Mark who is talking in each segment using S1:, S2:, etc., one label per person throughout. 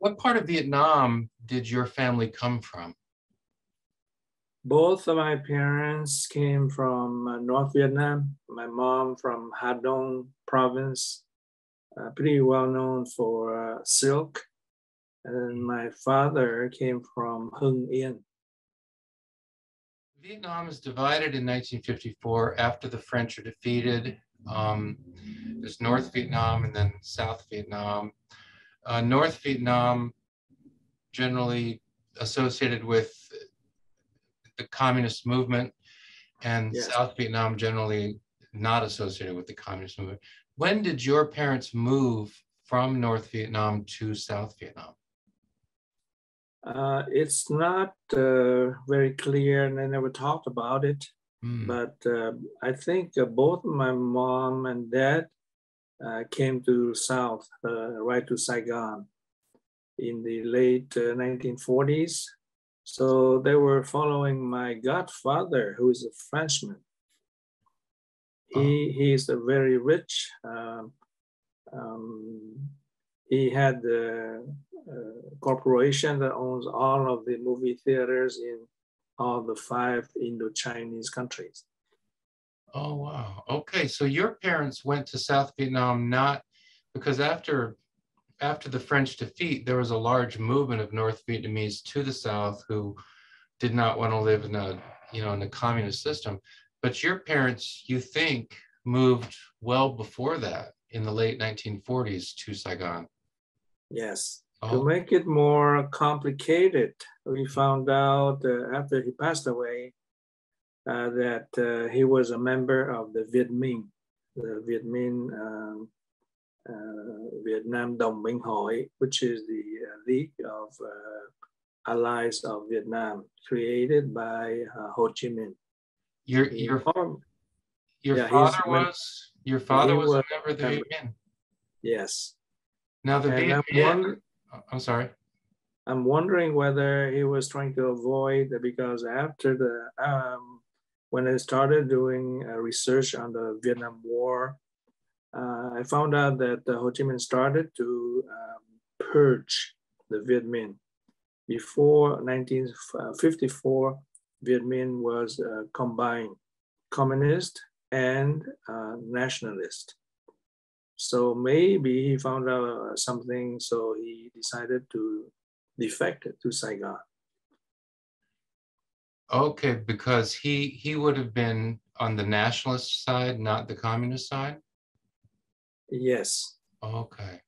S1: What part of Vietnam did your family come from?
S2: Both of my parents came from uh, North Vietnam. My mom from Ha Dong province, uh, pretty well known for uh, silk. And my father came from Hưng Yên.
S1: Vietnam is divided in 1954 after the French are defeated. Um, there's North Vietnam and then South Vietnam. Uh, North Vietnam generally associated with the communist movement and
S2: Yes.
S1: South Vietnam generally not associated with the communist movement. When did your parents move from North Vietnam to South Vietnam?
S2: Uh, it's not uh, very clear, and I never talked about it.
S1: Hmm.
S2: But uh, I think uh, both my mom and dad came to South, uh, right to Saigon, in the late uh, 1940s. So they were following my godfather, who is a Frenchman. He he is a very rich. Um, um, he had a, a corporation that owns all of the movie theaters in all the five Indo-Chinese countries.
S1: Oh, wow. Okay. So your parents went to South Vietnam not because after after the French defeat, there was a large movement of North Vietnamese to the South who did not want to live in a, you know, in a communist system. But your parents, you think, moved well before that in the late 1940s to Saigon.
S2: Yes. To
S1: Oh,
S2: make it more complicated, we found out uh, after he passed away uh, that uh, he was a member of the Viet Minh, the Viet Minh um, uh, Vietnam Đồng Minh Hội, which is the uh, League of uh, Allies of Vietnam, created by uh, Ho Chi Minh.
S1: your your
S2: formed-
S1: your
S2: yeah,
S1: father was your father
S2: he
S1: was a member of the
S2: member.
S1: Viet Minh.
S2: yes.
S1: Now the
S2: And
S1: Viet
S2: I'm,
S1: Minh.
S2: wonder-
S1: I'm sorry.
S2: I'm wondering whether he was trying to avoid because after the um, when I started doing uh, research on the Vietnam War, uh, I found out that uh, Ho Chi Minh started to um, purge the Viet Minh. Before 1954, Viet Minh was combined communist and nationalist. So maybe he found out something, so he decided to defect to Saigon.
S1: Okay, because he he would have been on the nationalist side, not the communist side.
S2: Yes,
S1: Okay.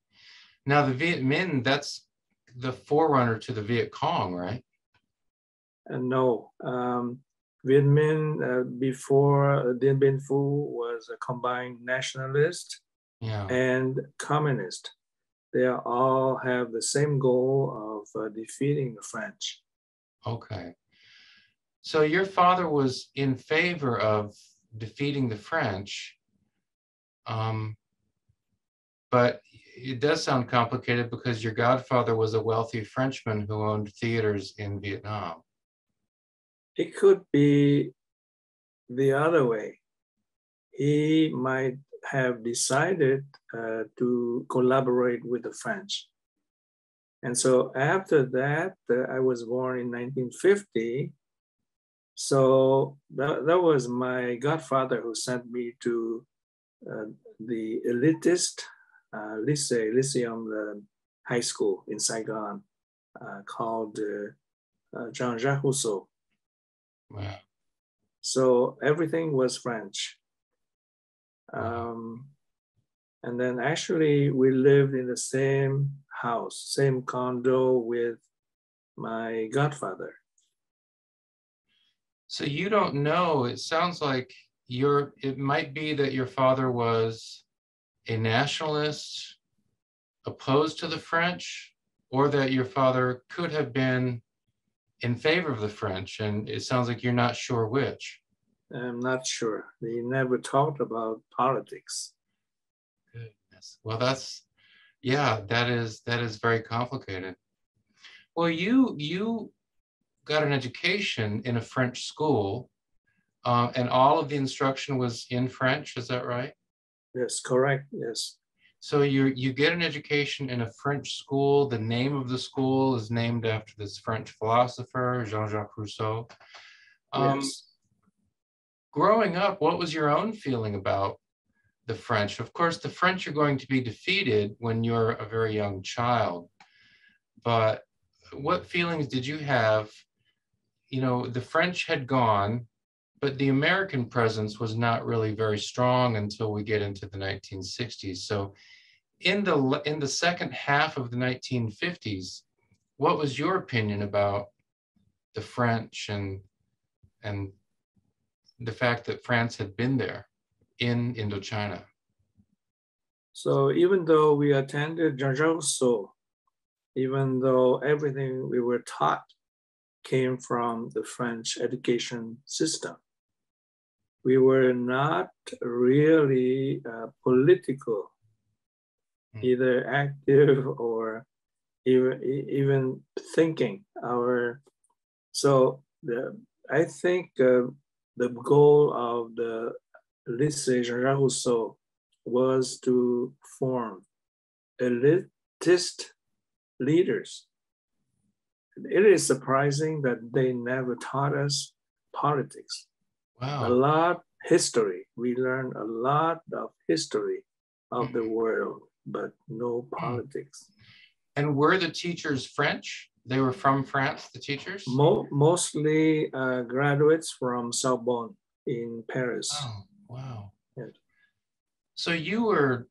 S1: Now the Viet Minh, that's the forerunner to the Viet Cong, right?
S2: and no. Um, Viet Minh uh, before Dien Bien Phu was a combined nationalist
S1: Yeah.
S2: and communist. They all have the same goal of uh, defeating the French.
S1: Okay. So your father was in favor of defeating the French. Um, but it does sound complicated because your godfather was a wealthy Frenchman who owned theaters in Vietnam.
S2: It could be the other way. He might have decided uh, to collaborate with the French. And so after that, uh, I was born in 1950. So that, that was my godfather who sent me to uh, the elitist uh, lycée, Lyceum uh, High School in Saigon uh, called uh, uh, Jean-Jacques Rousseau.
S1: Wow.
S2: So everything was French. Um, and then actually, we lived in the same house, same condo with my godfather.
S1: So you don't know, it sounds like you're, it might be that your father was a nationalist opposed to the French, or that your father could have been in favor of the French, and it sounds like you're not sure which.
S2: I'm not sure. They never talked about politics.
S1: Goodness. Well, that's, yeah, that is, that is very complicated. Well, you, you got an education in a French school, uh, and all of the instruction was in French, is that right?
S2: Yes, correct. Yes.
S1: so you you get an education in a French school. The name of the school is named after this French philosopher Jean-Jacques Rousseau. Um, yes. Growing up, what was your own feeling about the French? Of course, the French are going to be defeated when you're a very young child. But what feelings did you have? You know, the French had gone, but the American presence was not really very strong until we get into the 1960s. So in the in the second half of the 1950s, what was your opinion about the French and and the fact that France had been there in Indochina?
S2: So even though we attended Jean-Jacques even though everything we were taught came from the French education system, we were not really uh, political, mm. either active or even even thinking. Our so the I think uh, the goal of the Lycée Jean Rousseau was to form elitist leaders. It is surprising that they never taught us politics. Wow. A lot history. We learned a lot of history of mm-hmm. the world, but no politics.
S1: And were the teachers French? They were from France, the teachers?
S2: Mo- mostly uh, graduates from Sorbonne in Paris.
S1: Oh, wow. Yeah. So you were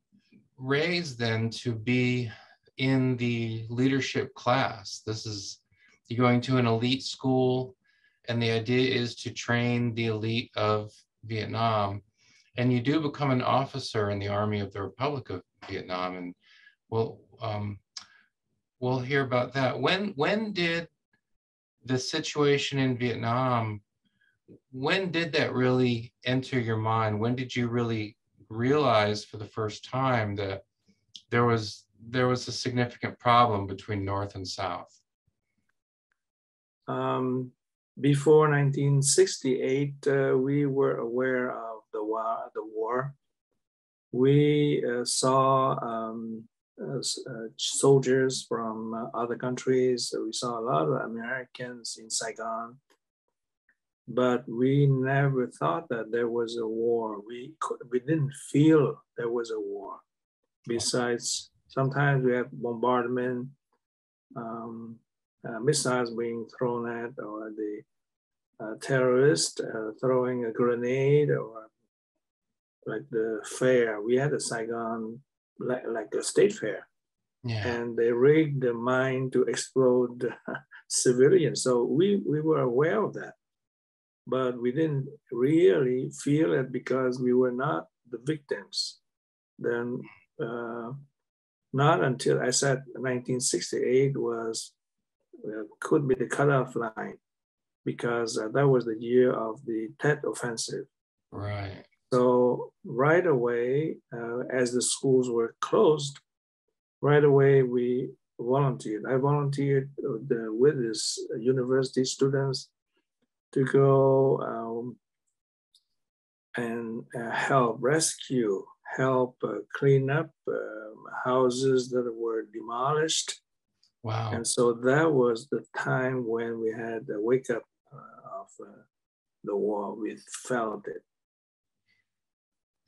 S1: raised then to be in the leadership class. This is you're going to an elite school, and the idea is to train the elite of Vietnam. And you do become an officer in the Army of the Republic of Vietnam. And we'll um, we'll hear about that. When when did the situation in Vietnam? When did that really enter your mind? When did you really realize for the first time that there was there was a significant problem between North and South?
S2: Um, before 1968, uh, we were aware of the war. The war. We uh, saw um, uh, uh, soldiers from other countries. we saw a lot of Americans in Saigon, but we never thought that there was a war. We could, we didn't feel there was a war. Besides, sometimes we have bombardment, um, missiles being thrown at, or the uh, terrorist uh, throwing a grenade, or like the fair. We had a Saigon like, like a state fair. Yeah. And they rigged the mine to explode civilians. So we, we were aware of that. But we didn't really feel it because we were not the victims. Then, uh, not until I said 1968 was uh, could be the cutoff line because uh, that was the year of the Tet Offensive.
S1: Right.
S2: So right away, uh, as the schools were closed, right away we volunteered. I volunteered the, with these university students to go um, and uh, help rescue, help uh, clean up um, houses that were demolished.
S1: Wow.
S2: And so that was the time when we had the wake up uh, of uh, the war. We felt it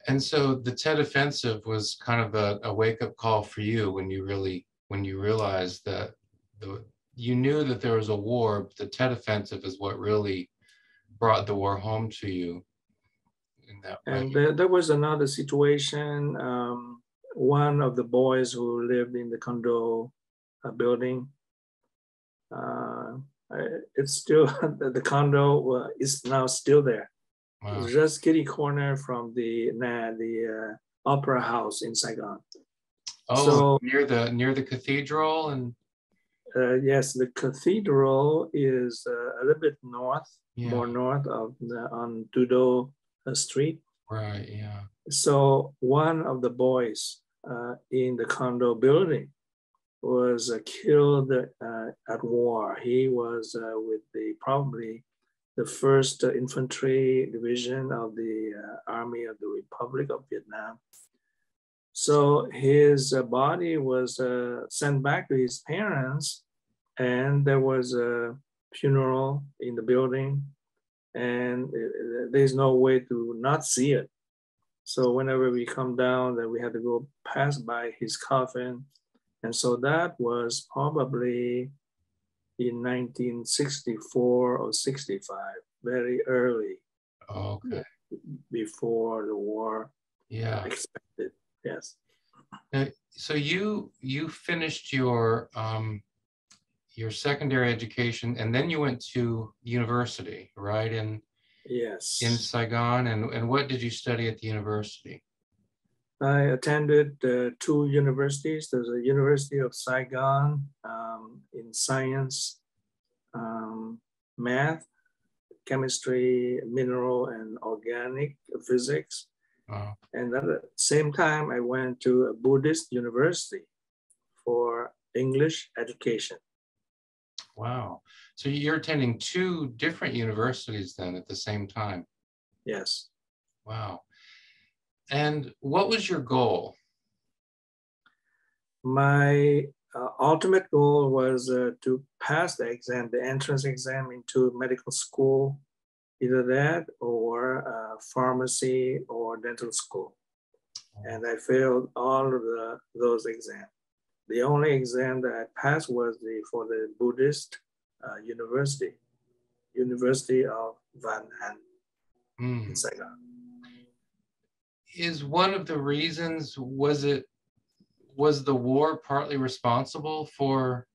S1: and so the Tet Offensive was kind of a, a wake up call for you when you really when you realized that the you knew that there was a war, but the Tet Offensive is what really brought the war home to you.
S2: and there, there, was another situation. Um, one of the boys who lived in the condo uh, building, uh, it's still the condo uh, is now still there. Wow. Just kitty corner from the the uh, opera house in Saigon.
S1: Oh, so, near the near the cathedral and.
S2: Uh, yes, the cathedral is uh, a little bit north, yeah. more north of the, on Tudo uh, Street.
S1: Right. Yeah.
S2: So one of the boys uh, in the condo building was uh, killed at war. He was with the probably the first uh, infantry division of the uh, Army of the Republic of Vietnam. So his uh, body was uh, sent back to his parents, and there was a funeral in the building, and uh, there's no way to not see it. So whenever we come down, that we had to go pass by his coffin, and so that was probably in 1964 or 65, very early.
S1: Okay.
S2: Before the war.
S1: Yeah.
S2: Expected. Yes.
S1: so you you finished your um, your secondary education and then you went to university, right? In
S2: yes.
S1: In Saigon, and and what did you study at the university?
S2: I attended uh, two universities. There's a University of Saigon um, in science, um, math, chemistry, mineral, and organic physics. Wow. And at the same time, I went to a Buddhist university for English education.
S1: Wow. So you're attending two different universities then at the same time?
S2: Yes.
S1: Wow. And what was your goal?
S2: My uh, ultimate goal was uh, to pass the exam, the entrance exam into medical school, either that or uh, pharmacy or dental school. And I failed all of the, those exams. The only exam that I passed was the, for the Buddhist uh, University, University of Van Hanh mm. in Saigon
S1: is one of the reasons was it was the war partly responsible for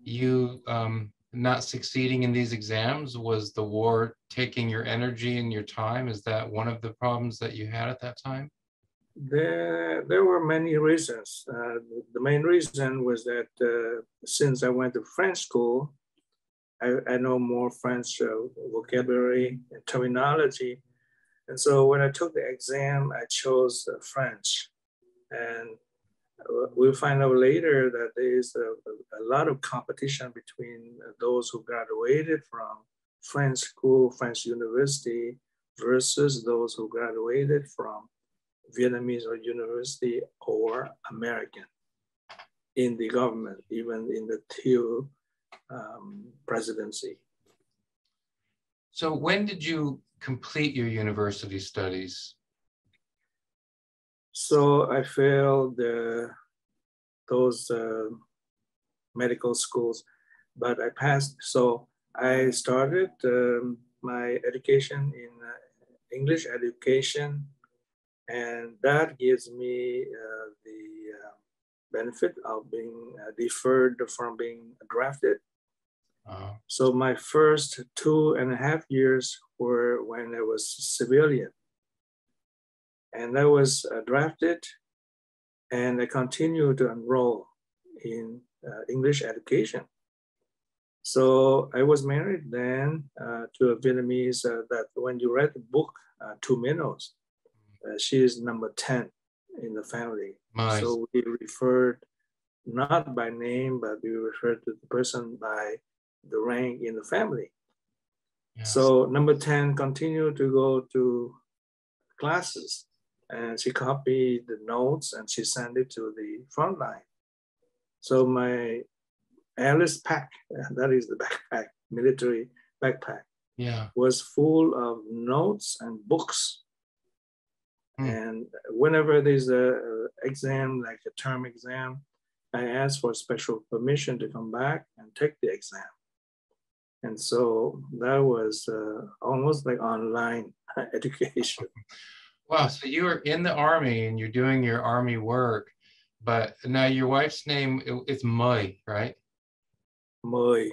S1: you um, not succeeding in these exams? Was the war taking your energy and your time? Is that one of the problems that you had at that time?
S2: There, there were many reasons. Uh, the main reason was that uh, since I went to French school, I, I know more French uh, vocabulary and terminology and so when I took the exam, I chose French. And we'll find out later that there is a, a, lot of competition between those who graduated from French school, French university, versus those who graduated from Vietnamese or university or American in the government, even in the Thieu um, presidency.
S1: So when did you complete your university studies?
S2: So I failed uh, those uh, medical schools, but I passed. So I started um, my education in uh, English education, and that gives me uh, the uh, benefit of being uh, deferred from being drafted. Uh-huh. So my first two and a half years were when I was civilian. And I was uh, drafted and I continued to enroll in uh, English education. So I was married then uh, to a Vietnamese uh, that when you read the book, uh, Two Minnows, uh, she is number 10 in the family. Nice. So we referred not by name, but we referred to the person by the rank in the family. Yes. So number 10 continued to go to classes and she copied the notes and she sent it to the front line. So my Alice pack, that is the backpack, military backpack,
S1: yeah,
S2: was full of notes and books. Hmm. And whenever there's a exam, like a term exam, I ask for special permission to come back and take the exam. And so that was uh, almost like online education.
S1: Wow. So you were in the army and you're doing your army work, but now your wife's name is Mui, right?
S2: Mui.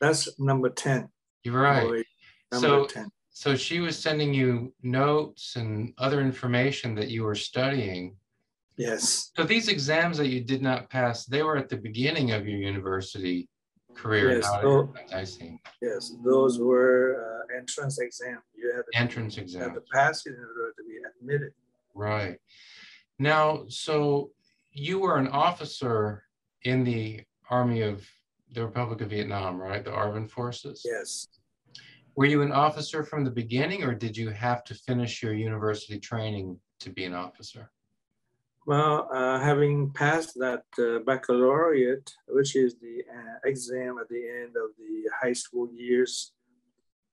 S2: that's number 10.
S1: You're right. so, 10. so she was sending you notes and other information that you were studying.
S2: Yes.
S1: So these exams that you did not pass, they were at the beginning of your university career.
S2: Yes, those, I see. Yes, those were uh, entrance exam. You had
S1: to, entrance exam.
S2: Had to pass it in order to be admitted.
S1: Right. Now, so you were an officer in the Army of the Republic of Vietnam, right? The ARVN forces.
S2: Yes.
S1: Were you an officer from the beginning, or did you have to finish your university training to be an officer?
S2: Well, uh, having passed that uh, baccalaureate, which is the uh, exam at the end of the high school years,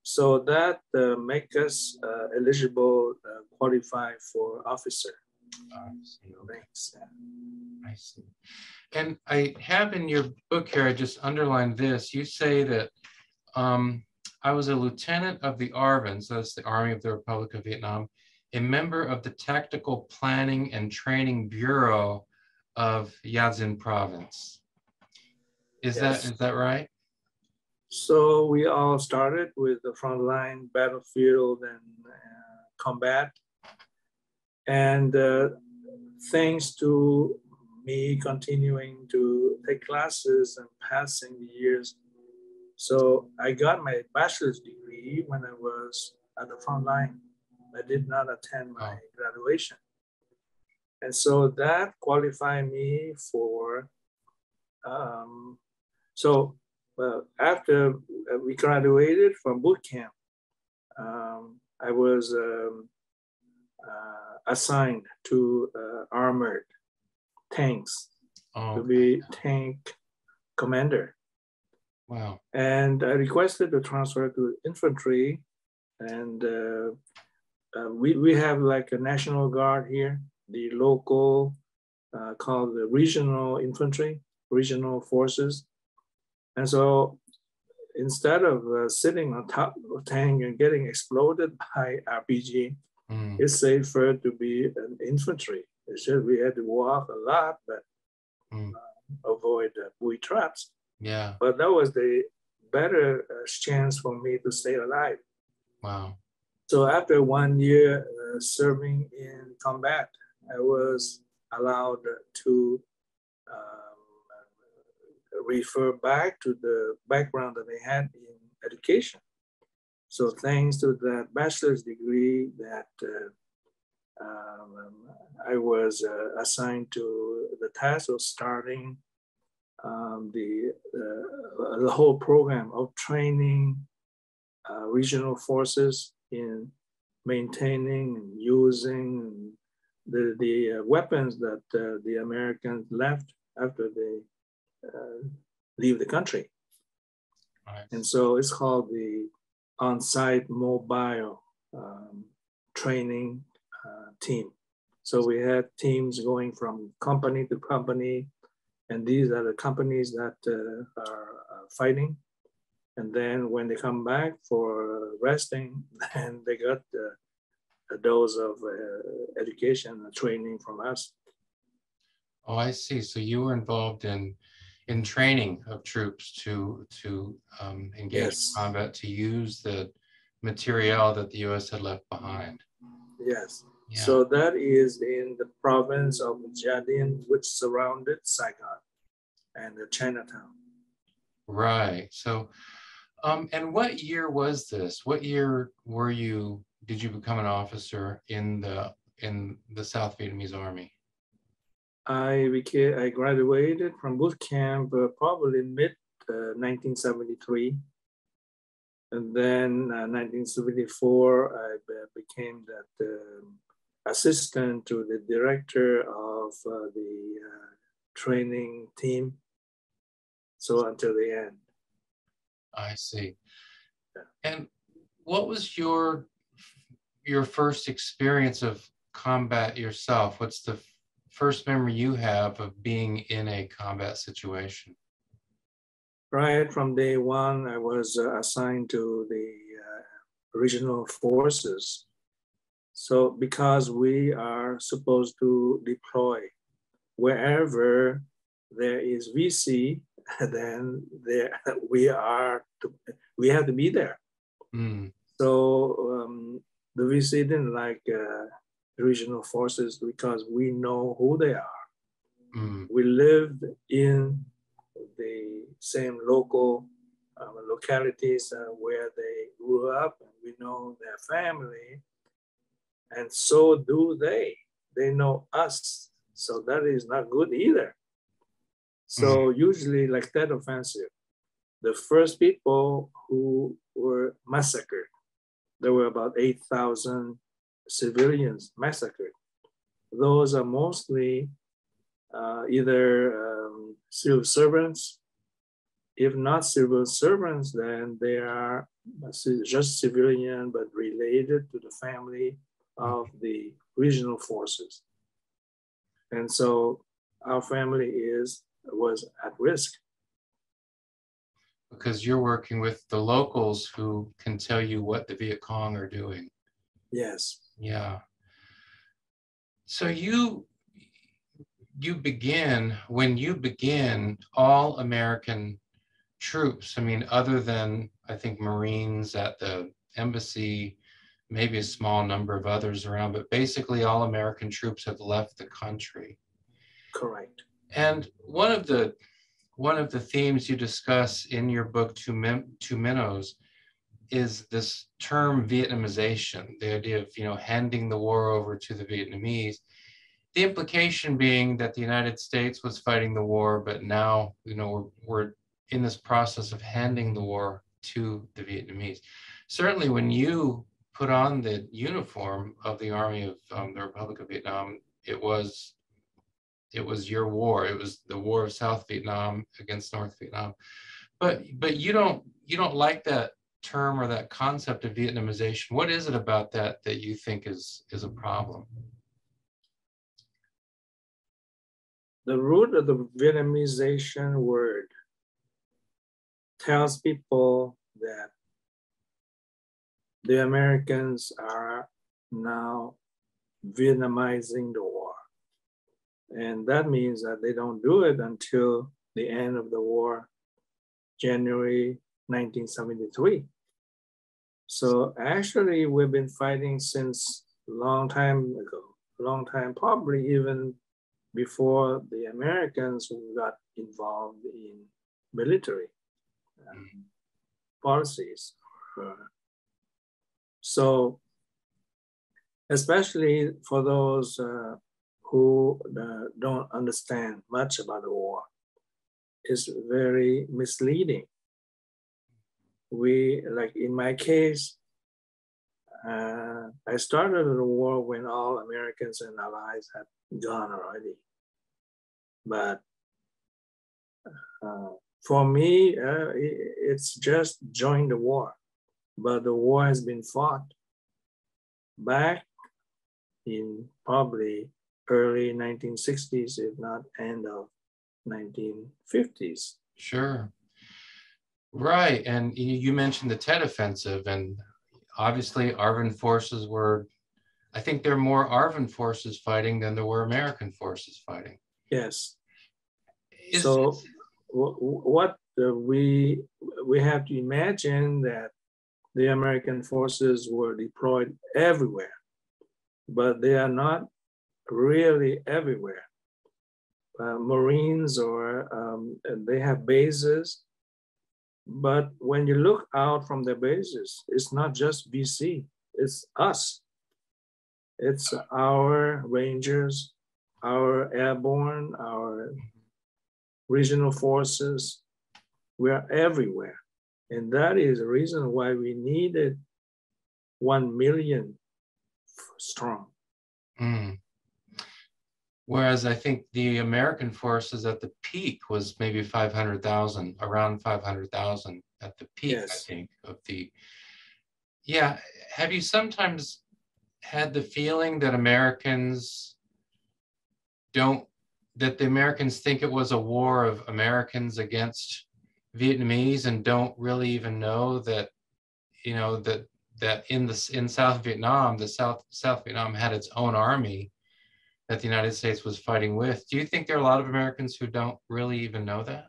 S2: so that uh, make us uh, eligible, uh, qualify for officer.
S1: I see.
S2: Thanks.
S1: I see. And I have in your book here, I just underlined this. You say that um, I was a lieutenant of the ARVN, so that's the Army of the Republic of Vietnam, a member of the Tactical Planning and Training Bureau of Gia Dinh Province. Is
S2: Yes.
S1: that is that right?
S2: So we all started with the frontline battlefield and uh, combat. And uh, thanks to me continuing to take classes and passing the years, so I got my bachelor's degree when I was at the front line. I did not attend my
S1: Oh.
S2: graduation. And so that qualified me for, um, so well, after uh, we graduated from boot camp, um, I was um, uh, assigned to uh, armored tanks
S1: Oh,
S2: to be tank commander.
S1: wow.
S2: And I requested to transfer to infantry. And uh, uh, we, we have like a National Guard here, the local uh, called the regional infantry, regional forces. And so instead of uh, sitting on top of a tank and getting exploded by RPG,
S1: Mm,
S2: it's safer to be an infantry. It's just we had to walk a lot, but
S1: mm,
S2: avoid uh, booby traps.
S1: yeah.
S2: But that was the better uh, chance for me to stay alive.
S1: Wow.
S2: So after one year uh, serving in combat, I was allowed to um, refer back to the background that I had in education. So thanks to that bachelor's degree that uh, um, I was uh, assigned to the task of starting um, the, uh, the whole program of training uh, regional forces in maintaining and using the, the uh, weapons that uh, the Americans left after they uh, leave the country.
S1: Nice.
S2: And so it's called the on-site mobile um, training uh, team. So we had teams going from company to company, and these are the companies that uh, are uh, fighting. And then when they come back for resting, then they got uh, a dose of uh, education and training from us.
S1: Oh, I see. So you were involved in in training of troops to to um, engage in combat to use the material that the U.S. had left behind.
S2: Yes.
S1: Yeah.
S2: So that is in the province of Gia Dinh, which surrounded Saigon and the Chinatown.
S1: right. So, um, and what year was this? What year were you? Did you become an officer in the in the South Vietnamese Army?
S2: I became, I graduated from boot camp uh, probably mid uh, 1973. And then uh, 1974, I became that um assistant to the director of uh, the uh, training team. So until the end.
S1: I see. And what was your your first experience of combat yourself? What's the first memory you have of being in a combat situation?
S2: Right from day one, I was uh, assigned to the uh, regional forces. So, because we are supposed to deploy wherever there is VC, then there we are to, we have to be there.
S1: Mm,
S2: So um, the VC didn't like uh, regional forces because we know who they are.
S1: Mm,
S2: we lived in the same local um, localities uh, where they grew up and we know their family and so do they. They know us. So that is not good either so usually like Tet offensive the first people who were massacred there were about 8000 civilians massacred those are mostly uh, either um, civil servants. If not civil servants, then they are just civilian, but related to the family of the regional forces. And so our family is was at risk.
S1: Because you're working with the locals who can tell you what the Viet Cong are doing.
S2: Yes.
S1: Yeah. So you you begin when you begin all American troops. I mean, other than I think Marines at the embassy, maybe a small number of others around, but basically all American troops have left the country.
S2: Correct.
S1: And one of the one of the themes you discuss in your book, Two, Min- Two Minnows, is this term Vietnamization, the idea of you know handing the war over to the Vietnamese. The implication being that the United States was fighting the war, but now you know we're, we're in this process of handing the war to the Vietnamese. Certainly, when you put on the uniform of the Army of um, the Republic of Vietnam, it was it was your war. It was the war of South Vietnam against North Vietnam. But but you don't you don't like that term or that concept of Vietnamization. What is it about that that you think is is a problem?
S2: The root of the Vietnamization word tells people that the Americans are now Vietnamizing the war. And that means that they don't do it until the end of the war, January 1973. So actually, we've been fighting since a long time ago, a long time, probably even before the Americans got involved in military um, policies. so, especially for those uh, who uh, don't understand much about the war, is very misleading. We, like in my case, uh, I started the war when all Americans and allies had gone already. But uh, for me, uh, it's just join the war. But the war has been fought back in probably early 1960s, if not end of 1950s.
S1: Sure. Right. And you mentioned the Tet Offensive, and obviously, ARVN forces were, I think there are more ARVN forces fighting than there were American forces fighting.
S2: Yes. Is, so, what uh, we we have to imagine that the American forces were deployed everywhere, but they are not really everywhere. Uh, Marines or um, they have bases, but when you look out from the bases, it's not just VC, it's us. It's our rangers, our airborne, our regional forces. We are everywhere. And that is the reason why we needed 1 million strong.
S1: Mm. Whereas I think the American forces at the peak was maybe 500,000, around 500,000 at the peak, yes. I think, of the. Yeah. Have you sometimes had the feeling that Americans don't, that the Americans think it was a war of Americans against Vietnamese and don't really even know that, you know, that that in the in South Vietnam, the South South Vietnam had its own army that the United States was fighting with. Do you think there are a lot of Americans who don't really even know that?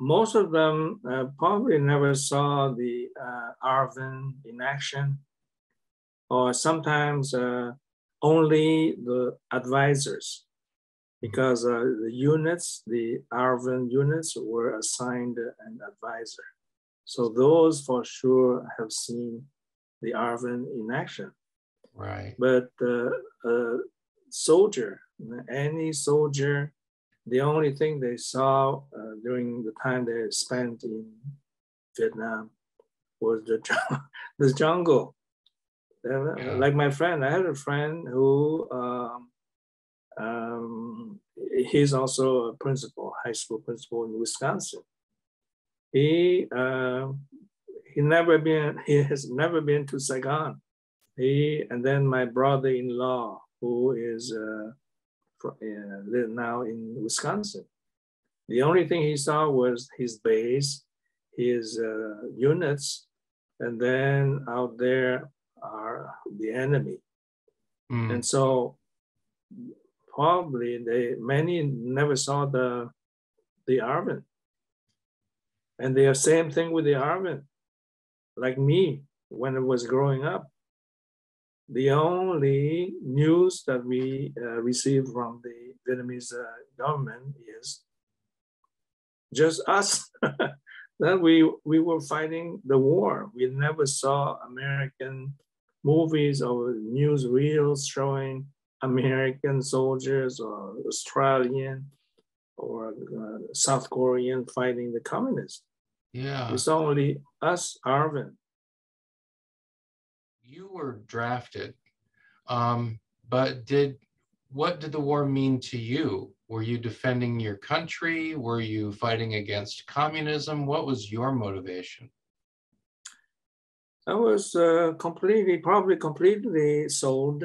S2: Most of them uh, probably never saw the uh, ARVN in action, or sometimes uh, only the advisors, because uh, the units, the ARVN units, were assigned an advisor. So those for sure have seen the ARVN in action.
S1: Right.
S2: But uh, a soldier, any soldier, the only thing they saw uh, during the time they spent in Vietnam was the, the jungle. yeah. like my friend, I had a friend who um, um, he's also a principal, high school principal in Wisconsin. He uh, he never been he has never been to Saigon. He and then my brother-in-law who is uh, uh, now in Wisconsin. The only thing he saw was his base, his uh, units, and then out there are the enemy. Mm. And so probably they many never saw the the ARVN. And the same thing with the ARVN. Like me, when I was growing up, the only news that we uh, received from the Vietnamese uh, government is just us that we we were fighting the war. We never saw American movies or news reels showing American soldiers or Australian or uh, South Korean fighting the communists.
S1: Yeah.
S2: It's only us, ARVN.
S1: You were drafted, um, but did what did the war mean to you? Were you defending your country? Were you fighting against communism? What was your motivation?
S2: I was uh, completely, probably completely sold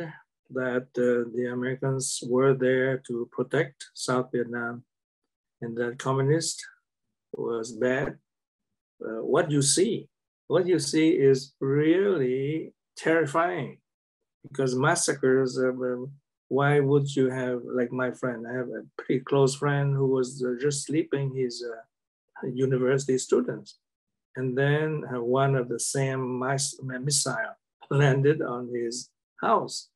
S2: that uh, the Americans were there to protect South Vietnam and that communist was bad. Uh, what you see, what you see is really terrifying because massacres um, why would you have, like my friend, I have a pretty close friend who was uh, just sleeping, his uh, university students and then one of the same missile landed on his house.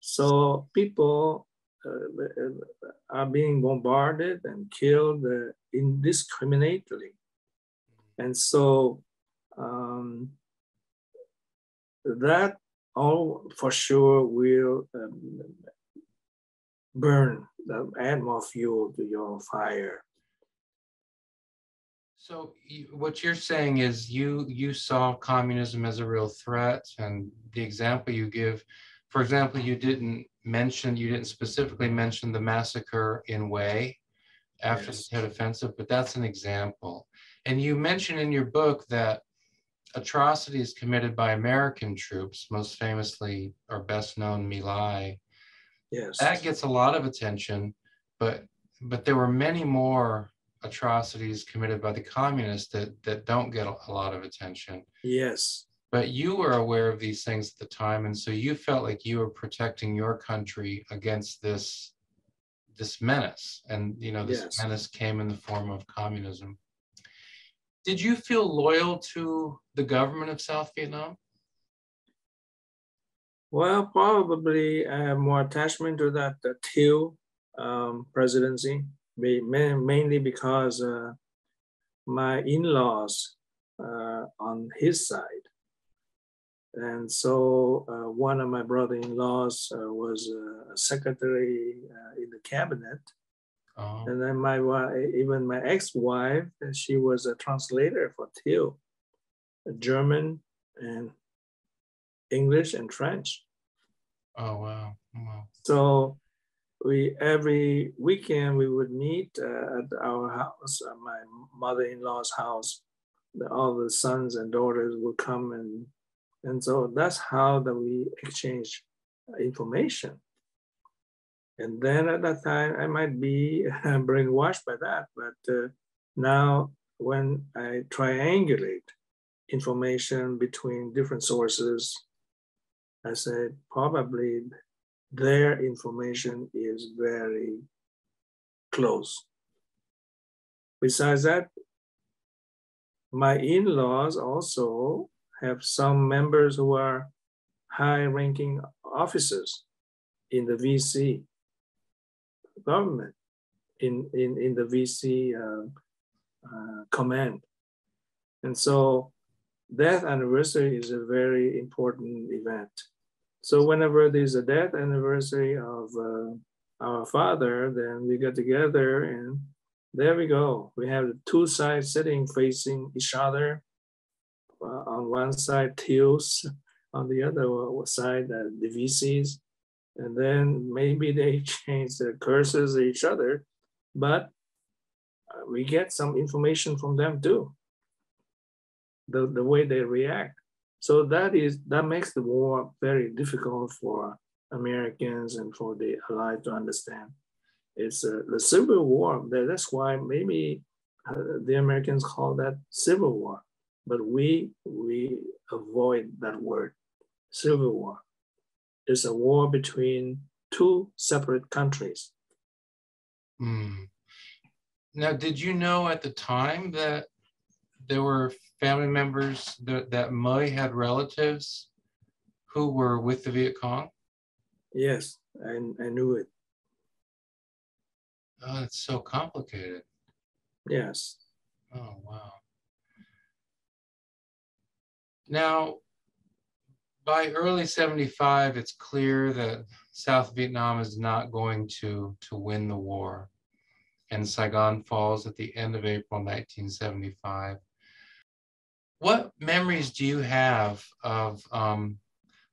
S2: So people uh, are being bombarded and killed uh, indiscriminately. And so um, that all for sure will um, burn, add more fuel to your fire.
S1: So what you're saying is you you saw communism as a real threat, and the example you give, for example, you didn't mention you didn't specifically mention the massacre in Hue after yes. the Tet Offensive, but that's an example. And you mention in your book that atrocities committed by American troops, most famously or best known My Lai,
S2: yes,
S1: that gets a lot of attention, but but there were many more atrocities committed by the communists that, that don't get a lot of attention.
S2: Yes.
S1: But you were aware of these things at the time, and so you felt like you were protecting your country against this this menace. And you know, this yes. menace came in the form of communism. Did you feel loyal to the government of South Vietnam?
S2: Well, probably I have more attachment to that the Thieu um, presidency mainly because uh, my in-laws uh, on his side. And so uh, one of my brother-in-laws uh, was a secretary uh, in the cabinet. Oh. And then my wife, even my ex-wife, she was a translator for Thieu, German and English and French.
S1: Oh wow! wow.
S2: So we every weekend we would meet uh, at our house, uh, my mother-in-law's house. The, all the sons and daughters would come and and so that's how that we exchange information. And then at that time, I might be brainwashed by that, but uh, now when I triangulate information between different sources, I say probably their information is very close. Besides that, my in-laws also have some members who are high-ranking officers in the VC government, in, in, in the VC uh, uh, command. And so that anniversary is a very important event. So whenever there's a death anniversary of uh, our father, then we get together and there we go. We have the two sides sitting facing each other. Uh, on one side, Thieu's on the other side, uh, the VCs, and then maybe they change the curses each other, but uh, we get some information from them too. The, the way they react. So that is that makes the war very difficult for Americans and for the Allies to understand. It's uh, the Civil War. That's why maybe uh, the Americans call that Civil War, but we we avoid that word. Civil War is a war between two separate countries.
S1: Mm. Now, did you know at the time that there were family members that, that had relatives who were with the Viet Cong?
S2: Yes, I, I knew it.
S1: Oh, it's so complicated.
S2: Yes.
S1: Oh, wow. Now, by early 75, it's clear that South Vietnam is not going to, to win the war. And Saigon falls at the end of April 1975. What memories do you have of um,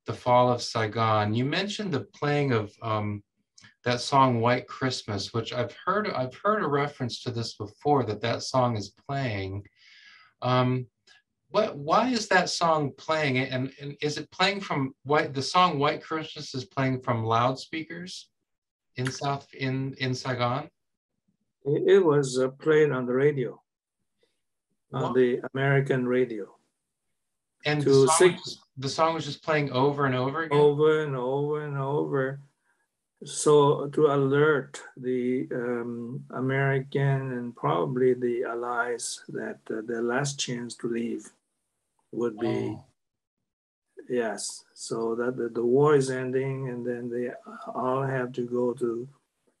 S1: the fall of Saigon? You mentioned the playing of um, that song "White Christmas," which I've heard. I've heard a reference to this before. That that song is playing. Um, what? Why is that song playing? And, and is it playing from white? The song "White Christmas" is playing from loudspeakers in South in in Saigon.
S2: It was uh, played on the radio on the American radio.
S1: And the song, sing, was, the song was just playing over and over again?
S2: Over and over and over. So to alert the um, American and probably the Allies that uh, their last chance to leave would be, oh. yes. So that the, the war is ending and then they all have to go to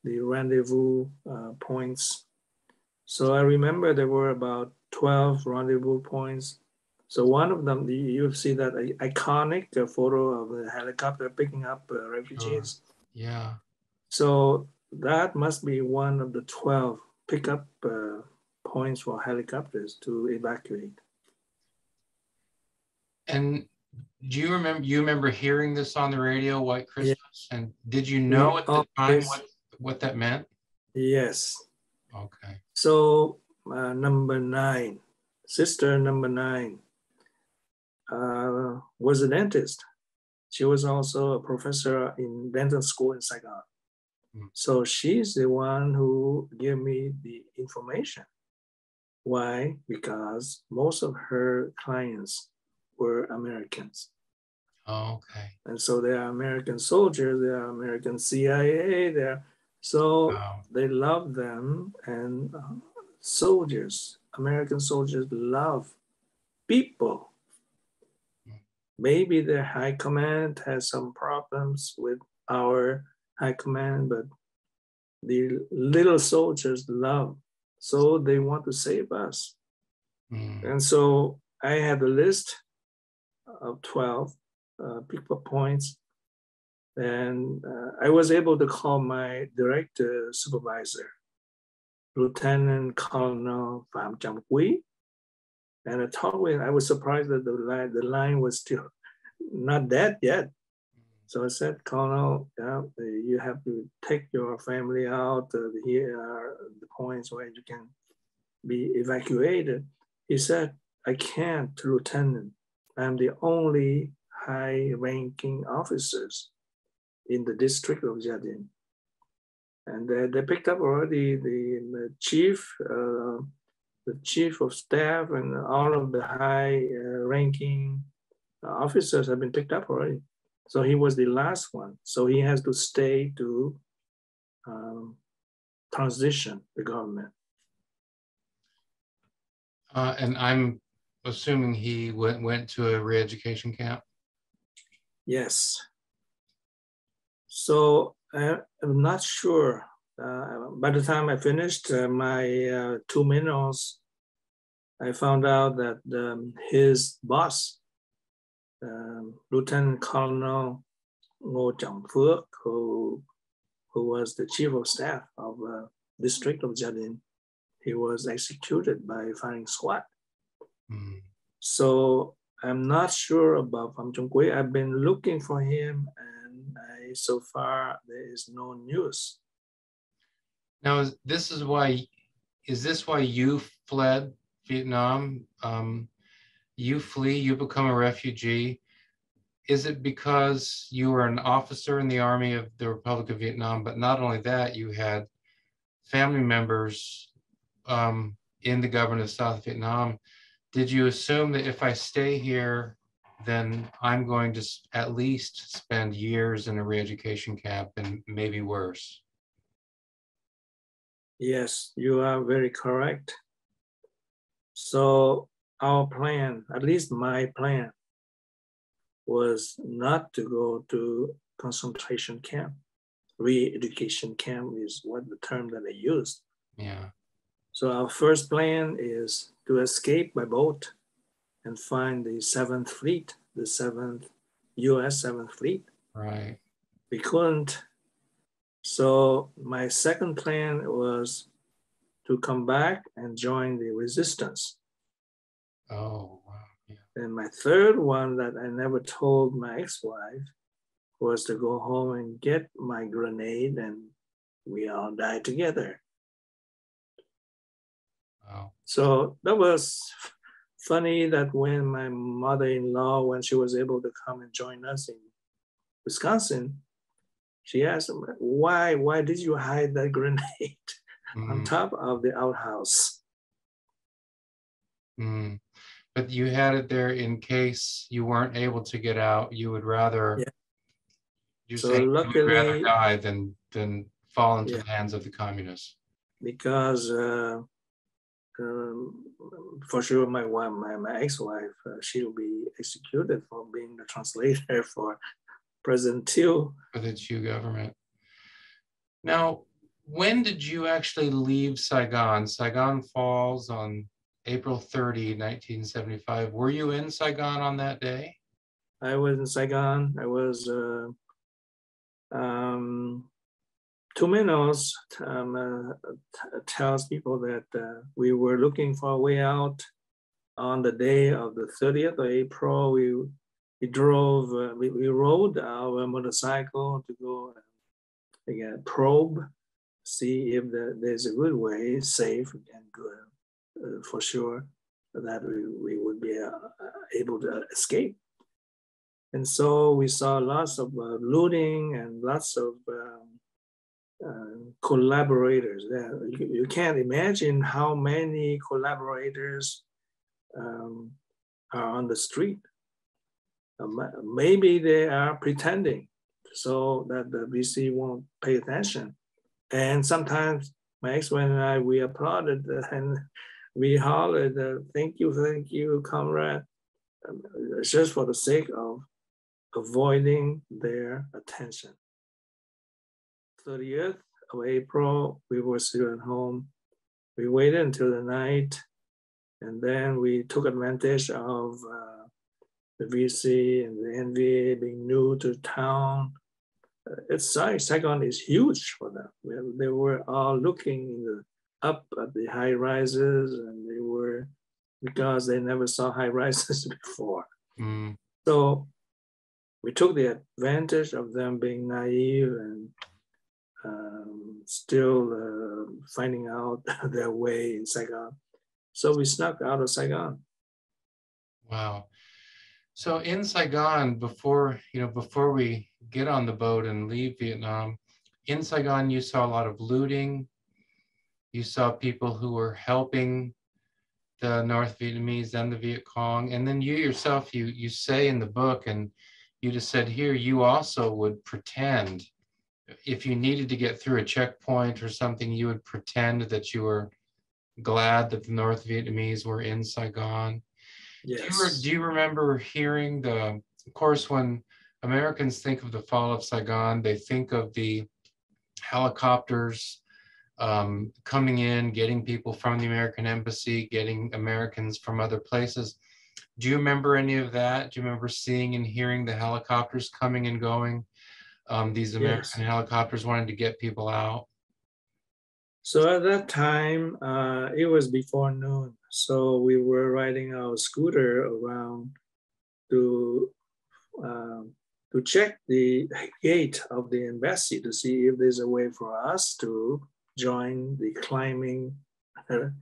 S2: the rendezvous uh, points. So I remember there were about 12 rendezvous points. So one of them, you see that iconic photo of a helicopter picking up uh, refugees.
S1: Sure. Yeah.
S2: So that must be one of the 12 pickup uh, points for helicopters to evacuate.
S1: And do you remember you remember hearing this on the radio, White Christmas? And did you know at the time what, what that meant?
S2: Yes.
S1: Okay.
S2: So uh, number nine, sister number nine, uh, was a dentist. She was also a professor in dental school in Saigon. Mm. So she's the one who gave me the information. Why? Because most of her clients were Americans.
S1: Oh, okay.
S2: And so they are American soldiers, they are American CIA, they're so wow. they love them and uh, soldiers, American soldiers love people. Maybe their high command has some problems with our high command, but the little soldiers love, so they want to save us. Mm. And so I had a list of 12 uh, points, and uh, I was able to call my direct supervisor Lieutenant Colonel Pham Cham Quy. And I talked with, I was surprised that the line, the line was still not dead yet. So I said, Colonel, yeah, you have to take your family out. Uh, here are the points where you can be evacuated. He said, I can't, Lieutenant. I'm the only high ranking officers in the district of Gia Dinh and they, they picked up already the, the chief, uh, the chief of staff, and all of the high-ranking uh, officers have been picked up already. So he was the last one. So he has to stay to um, transition the government.
S1: Uh, and I'm assuming he went went to a re-education camp.
S2: Yes. So I, am not sure. Uh, by the time I finished uh, my uh, Two Minnows, I found out that um, his boss, um, Lieutenant Colonel Ngô Trọng Phước, who, who was the chief of staff of uh, district of Gia he was executed by firing squad. Mm. So I'm not sure about Pham Chung Quy. I've been looking for him, and I, so far there is no news.
S1: Now, this is why. Is this why you fled Vietnam? Um, you flee. You become a refugee. Is it because you were an officer in the army of the Republic of Vietnam? But not only that, you had family members um, in the government of South Vietnam did you assume that if I stay here, then I'm going to at least spend years in a re-education camp and maybe worse?
S2: Yes, you are very correct. So our plan, at least my plan, was not to go to concentration camp. Re-education camp is what the term that they used.
S1: Yeah.
S2: So our first plan is to escape by boat and find the Seventh Fleet, the Seventh U.S. Seventh Fleet.
S1: Right.
S2: We couldn't. So my second plan was to come back and join the resistance.
S1: Oh wow. Yeah.
S2: And my third one that I never told my ex-wife was to go home and get my grenade and we all die together.
S1: Wow.
S2: So that was funny that when my mother-in-law, when she was able to come and join us in Wisconsin, she asked, why, why did you hide that grenade mm. on top of the outhouse?
S1: Mm. But you had it there in case you weren't able to get out. You would rather,
S2: yeah.
S1: you so luckily, you would rather die than, than fall into yeah. the hands of the communists.
S2: Because uh, um, for sure my wife, my, my ex-wife, uh, she'll be executed for being the translator for President Thieu.
S1: For the Thieu government. Now, when did you actually leave Saigon? Saigon falls on April 30, 1975. Were you in Saigon on that day?
S2: I was in Saigon. I was uh, um, Two Minnows um, uh, tells people that uh, we were looking for a way out on the day of the 30th of April. We, we drove, uh, we, we rode our motorcycle to go again, probe, see if the, there's a good way, safe and good, uh, for sure, that we, we would be uh, able to escape. And so we saw lots of uh, looting and lots of um, uh, collaborators. You, you, can't imagine how many collaborators um, are on the street. Um, maybe they are pretending so that the VC won't pay attention. And sometimes my ex-wife and I, we applauded and we hollered, uh, thank you, thank you, comrade, um, just for the sake of avoiding their attention. 30th of April, we were still at home. We waited until the night, and then we took advantage of uh, the VC and the NVA being new to town. Uh, it's Saigon is huge for them. They were all looking the, up at the high rises, and they were because they never saw high rises before. Mm. So we took the advantage of them being naive and um, still uh, finding out their way in Saigon. So we snuck out of Saigon.
S1: Wow. So in Saigon, before you know, before we get on the boat and leave Vietnam, in Saigon you saw a lot of looting. You saw people who were helping the North Vietnamese and the Viet Cong, and then you yourself, you you say in the book, and you just said here, you also would pretend if you needed to get through a checkpoint or something, you would pretend that you were glad that the North Vietnamese were in Saigon. Yes. Do you, do you remember hearing the, of course, when Americans think of the fall of Saigon, they think of the helicopters um, coming in, getting people from the American embassy, getting Americans from other places. Do you remember any of that? Do you remember seeing and hearing the helicopters coming and going? Um, these American yes. helicopters wanted to get people out?
S2: So at that time, uh, it was before noon. So we were riding our scooter around to um, to check the gate of the embassy to see if there's a way for us to join the climbing the,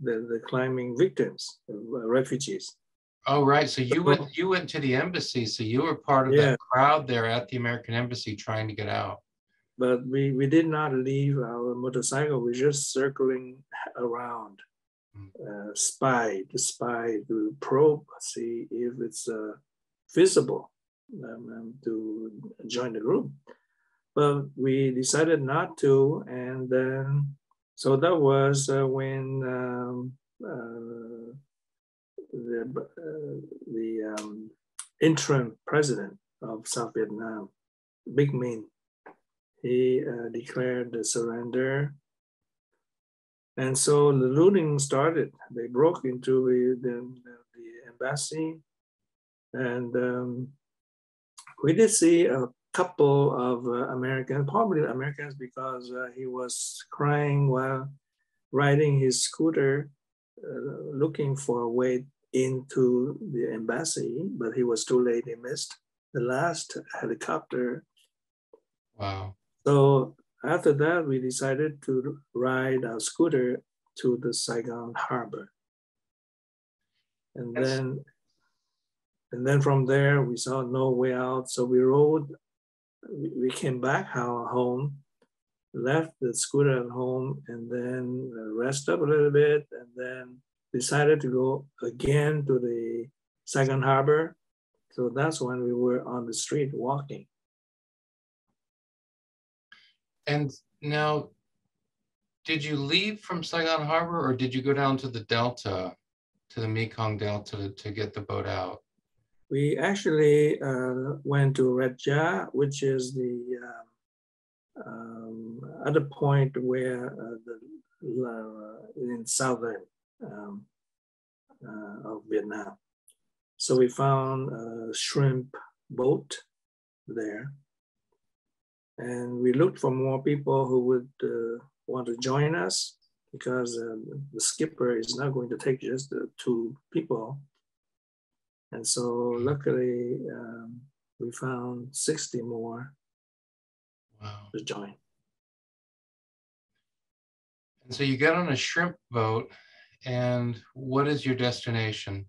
S2: the climbing victims, uh, refugees.
S1: Oh, right. So you went you went to the embassy. So you were part of yeah. that crowd there at the American embassy trying to get out.
S2: But we, we did not leave our motorcycle. We just circling around, mm. uh, spy to spy to probe, see if it's uh, visible um, um, to join the group. But we decided not to, and then so that was uh, when um, uh, the, uh, the um, interim president of South Vietnam, Big Minh, he uh, declared the surrender. And so the looting started. They broke into the, the, the embassy and um, we did see a couple of uh, Americans, probably Americans because uh, he was crying while riding his scooter, uh, looking for a way into the embassy, but he was too late. He missed the last helicopter.
S1: Wow.
S2: So after that, we decided to ride our scooter to the Saigon harbor. And then and then from there, we saw no way out. So we rode, we came back home, left the scooter at home, and then rest up a little bit, and then decided to go again to the Saigon Harbor. So that's when we were on the street walking.
S1: And now, did you leave from Saigon Harbor or did you go down to the Delta, to the Mekong Delta to, to get the boat out?
S2: we actually uh, went to Rach Gia, which is the um, um, other point where uh, the uh, in southern um, uh, of Vietnam. So we found a shrimp boat there, and we looked for more people who would uh, want to join us because uh, the skipper is not going to take just the two people and so luckily, um, we found 60 more
S1: wow.
S2: to join.
S1: And so you get on a shrimp boat, and what is your destination?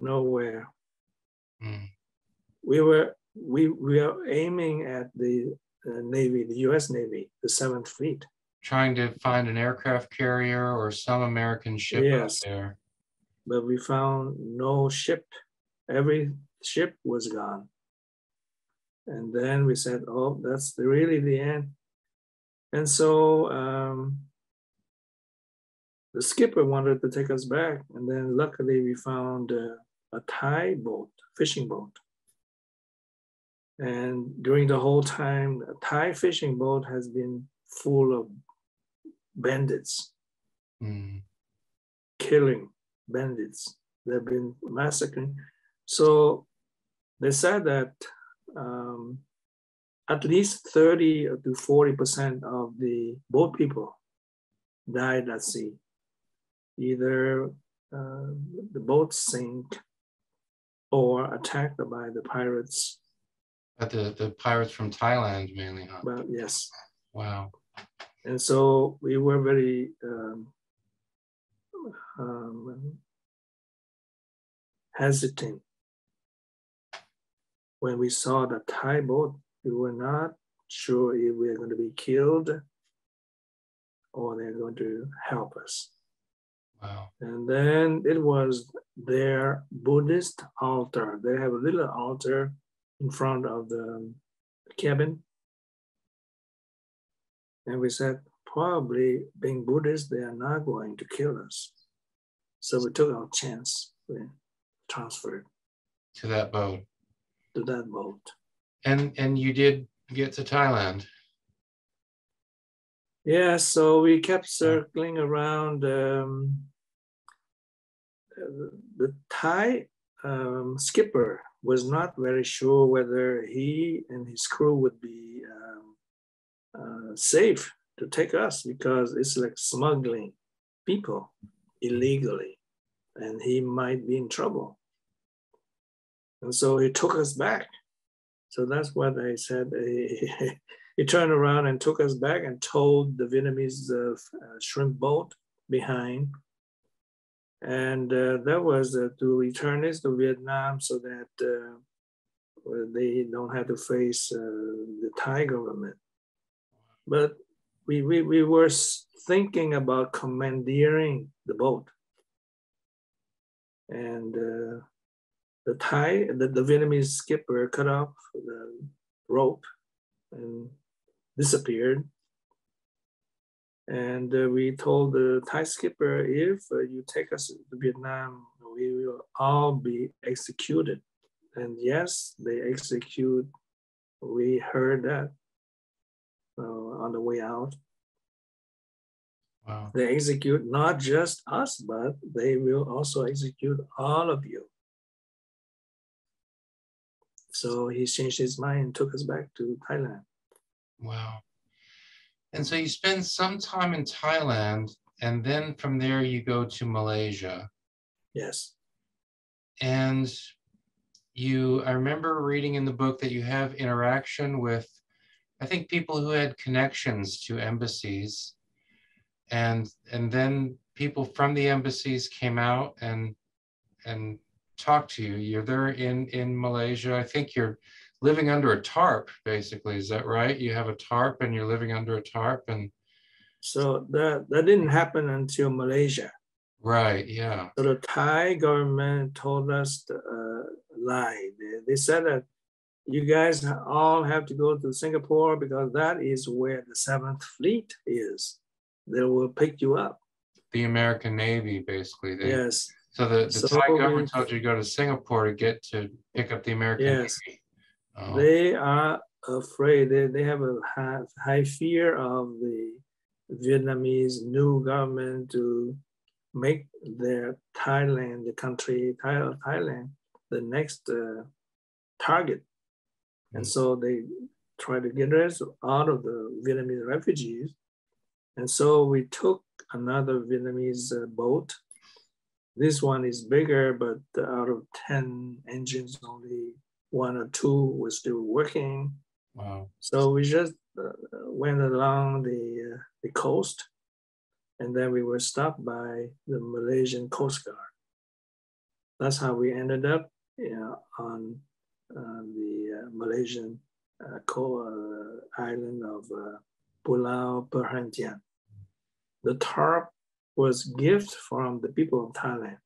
S2: Nowhere.
S1: Mm.
S2: We were we we are aiming at the uh, Navy, the U.S. Navy, the Seventh Fleet.
S1: Trying to find an aircraft carrier or some American ship yes. out there
S2: but we found no ship. Every ship was gone. And then we said, oh, that's really the end. And so um, the skipper wanted to take us back. And then luckily we found uh, a Thai boat, fishing boat. And during the whole time, a Thai fishing boat has been full of bandits,
S1: mm.
S2: killing bandits. They've been massacring. So they said that um, at least 30 to 40% of the boat people died at sea. Either uh, the boat sank or attacked by the pirates.
S1: But the, the pirates from Thailand mainly, huh?
S2: Well, yes.
S1: Wow.
S2: And so we were very um, um, hesitant. When we saw the Thai boat, we were not sure if we were going to be killed or they're going to help us.
S1: Wow.
S2: And then it was their Buddhist altar. They have a little altar in front of the cabin. And we said, probably being Buddhist, they are not going to kill us. So we took our chance. We transferred
S1: to that boat.
S2: To that boat.
S1: And and you did get to Thailand.
S2: Yeah, so we kept circling around. Um, the Thai um, skipper was not very sure whether he and his crew would be um, uh, safe to take us because it's like smuggling people illegally and he might be in trouble. And so he took us back. So that's what I said. He, he turned around and took us back and towed the Vietnamese uh, shrimp boat behind. And uh, that was to return us to Vietnam so that uh, they don't have to face uh, the Thai government. But we, we, we were thinking about commandeering the boat. And uh, the Thai, the, the Vietnamese skipper cut off the rope and disappeared. And uh, we told the Thai skipper, if uh, you take us to Vietnam, we will all be executed. And yes, they execute. We heard that uh, on the way out.
S1: Wow.
S2: They execute not just us, but they will also execute all of you. So he changed his mind and took us back to Thailand.
S1: Wow. And so you spend some time in Thailand, and then from there you go to Malaysia.
S2: Yes.
S1: And you, I remember reading in the book that you have interaction with, I think, people who had connections to embassies. And and then people from the embassies came out and and talked to you. You're there in in Malaysia. I think you're living under a tarp, basically. Is that right? You have a tarp and you're living under a tarp and
S2: so that that didn't happen until Malaysia.
S1: Right, yeah.
S2: So the Thai government told us to uh, lie. They, they said that you guys all have to go to Singapore because that is where the Seventh Fleet is. They will pick you up.
S1: The American Navy, basically. They,
S2: yes.
S1: So the, the
S2: So
S1: Thai government told you to go to Singapore to get to pick up the American
S2: Yes.
S1: Navy. Oh,
S2: They are afraid. They, they have a high, high fear of the Vietnamese new government to make their Thailand, the country Thailand, the next uh, target. And
S1: Mm.
S2: so they try to get us out of the Vietnamese refugees. And so we took another Vietnamese uh, boat. This one is bigger, but out of 10 engines, only one or two were still working.
S1: wow.
S2: So we just uh, went along the, uh, the coast and then we were stopped by the Malaysian Coast Guard. That's how we ended up you know, on uh, the uh, Malaysian uh, co- uh, island of uh, Pulau Perhentian. The tarp was gift from the people of Thailand.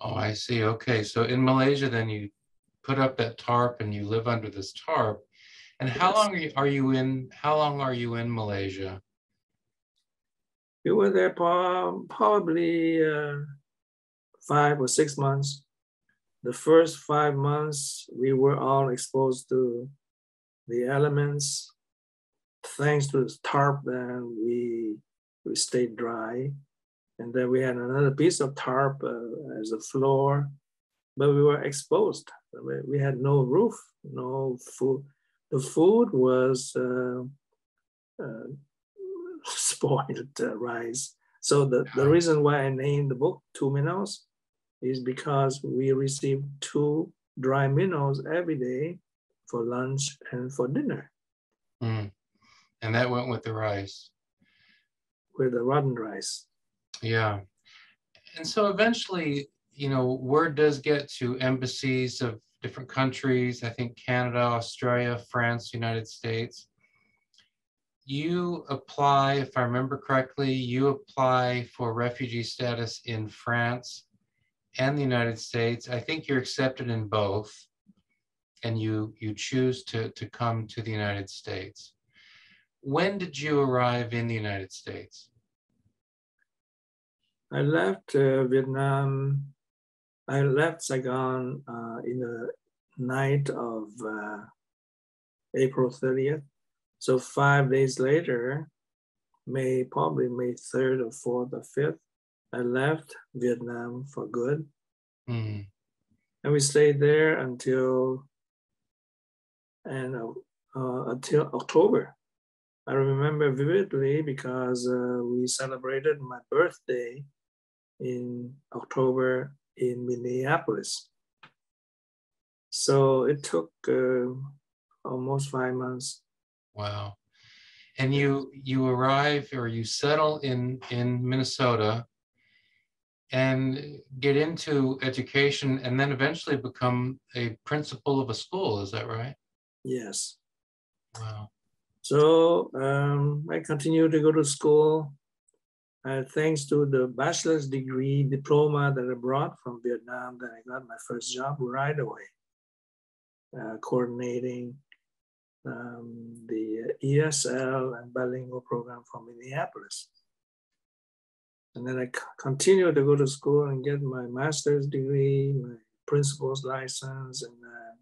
S1: Oh, I see. Okay. So in Malaysia, then you put up that tarp and you live under this tarp. And how long are you, are you in, how long are you in Malaysia?
S2: We were there probably uh, five or six months. The first five months, we were all exposed to the elements. Thanks to the tarp, then we we stayed dry, and then we had another piece of tarp uh, as a floor, but we were exposed. We- had no roof, no food. The food was uh, uh, spoiled uh, rice. So the, the reason why I named the book Two Minnows is because we received two dry minnows every day for lunch and for dinner
S1: Hmm. And that went with the rice.
S2: with the rotten rice.
S1: Yeah. And so eventually, you know, word does get to embassies of different countries, I think Canada, Australia, France, United States. You apply, if I remember correctly, you apply for refugee status in France and the United States. I think you're accepted in both and you you choose to to come to the United States. When did you arrive in the United States?
S2: I left uh, Vietnam. I left Saigon uh, in the night of uh, April 30th. So five days later, May probably May 3rd or 4th or 5th, I left Vietnam for good.
S1: Hmm.
S2: And we stayed there until and uh, until October. I remember vividly because uh, we celebrated my birthday in October in Minneapolis. So it took uh, almost five months.
S1: Wow. And you you arrive or you settle in in Minnesota and get into education and then eventually become a principal of a school, is that right?
S2: Yes.
S1: Wow.
S2: So um, I continued to go to school. Uh, thanks to the bachelor's degree diploma that I brought from Vietnam, that I got my first job right away, uh, coordinating um, the ESL and bilingual program from Minneapolis. And then I continued to go to school and get my master's degree, my principal's license, and uh,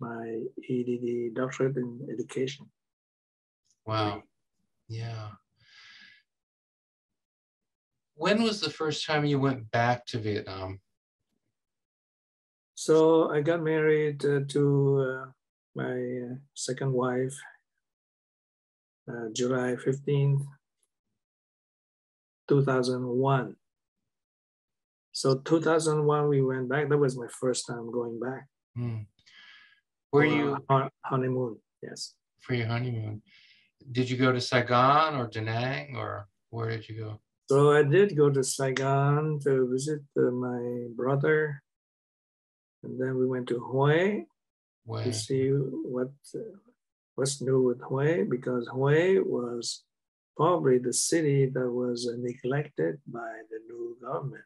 S2: my EDD doctorate in education.
S1: Wow. Yeah. When was the first time you went back to Vietnam?
S2: So I got married uh, to uh, my uh, second wife uh, July 15th, 2001. So 2001, we went back. That was my first time going back.
S1: Hmm. Were you
S2: our honeymoon? Yes.
S1: for your honeymoon? Did you go to Saigon or Da Nang or where did you go?
S2: So I did go to Saigon to visit uh, my brother. And then we went to Hue to see what uh, what's new with Hue because Hue was probably the city that was uh, neglected by the new government.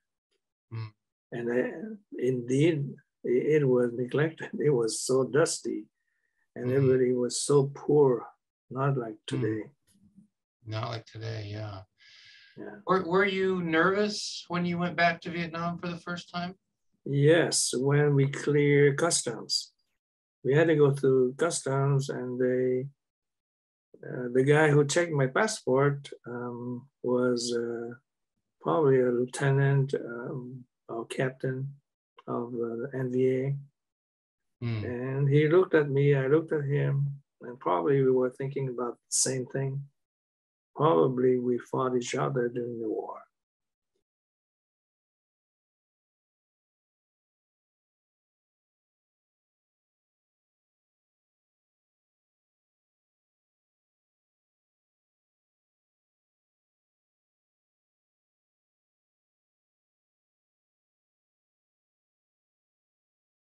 S1: Mm.
S2: And indeed, it, it was neglected. It was so dusty and
S1: Mhm.
S2: everybody was so poor, not like today.
S1: Not like today, yeah.
S2: Yeah.
S1: Were, were you nervous when you went back to Vietnam for the first time?
S2: Yes, when we clear customs, we had to go through customs, and they, uh, the guy who checked my passport um, was uh, probably a lieutenant um, or captain of uh, the NVA,
S1: Hmm.
S2: and he looked at me. I looked at him, and probably we were thinking about the same thing. Probably we fought each other during the war.